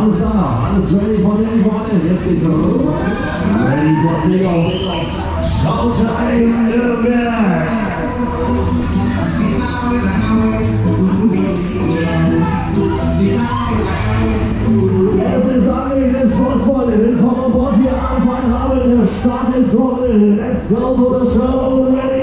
Alles ready for den vorne. Jetzt geht's los. Ready for Takeoff. Showtime Nürnberg. Es ist eigentlich eine Sportfreunde. Willkommen an Bord hier am Feierabend. Der Start ist rollen. Let's go to the show. Ready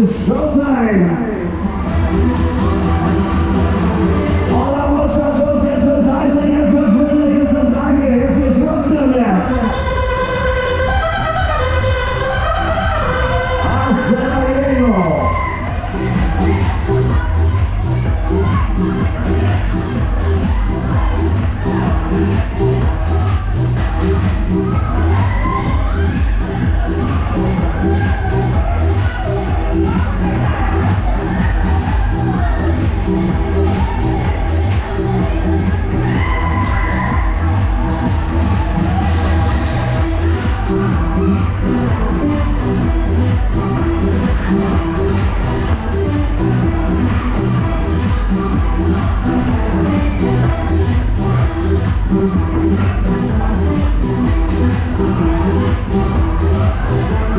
and shout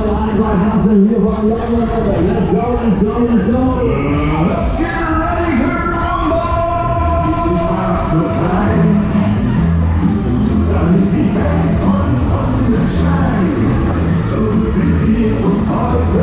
Wollte einfach lassen, wir wollen Laune Let's go, let's go, let's go. Let's get ready to rumble. Ist die Spaß befreien. Dann ist die Welt von Sonnenschein. So wie wir uns heute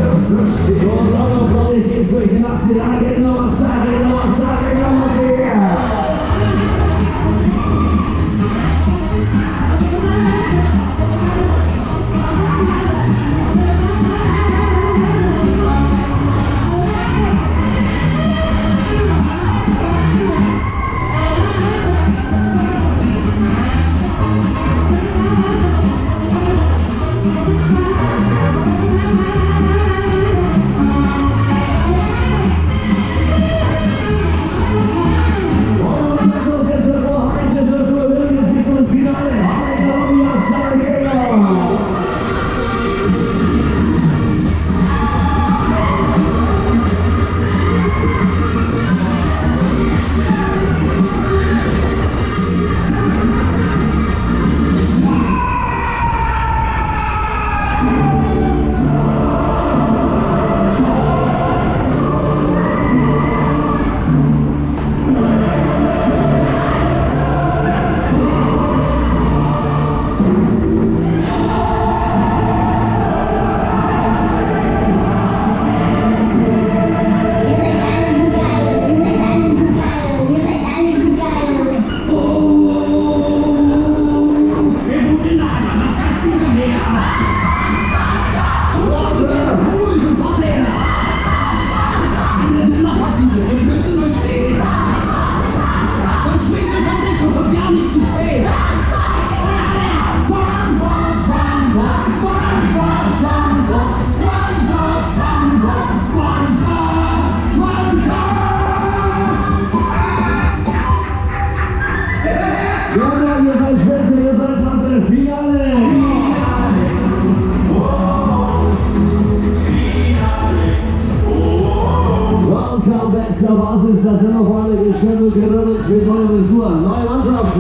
Zur Basis. Da sind noch alle geschüttelt, gerüttelt, mit neuer Frisur. Neue Mannschaft.